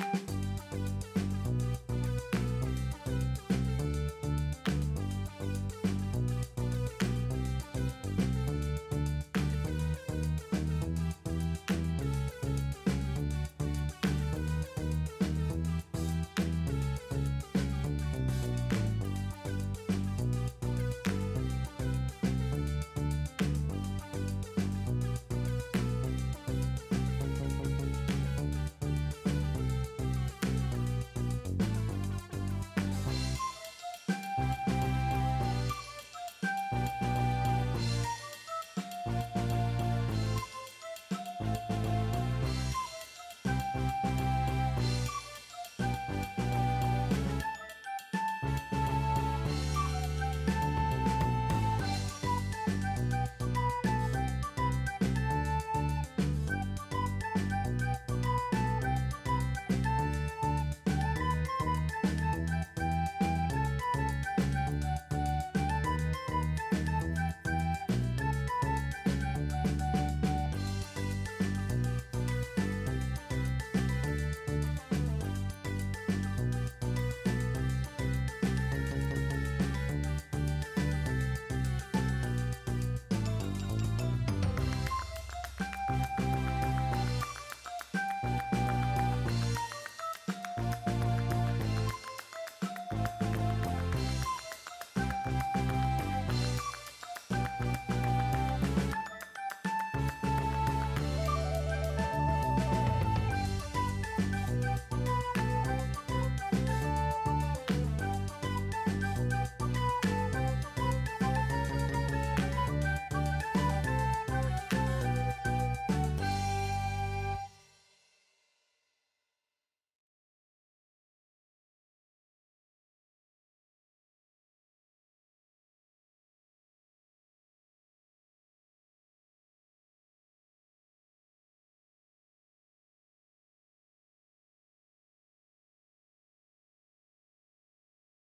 え?